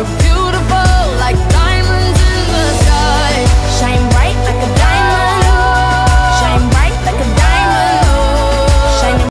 You. beautiful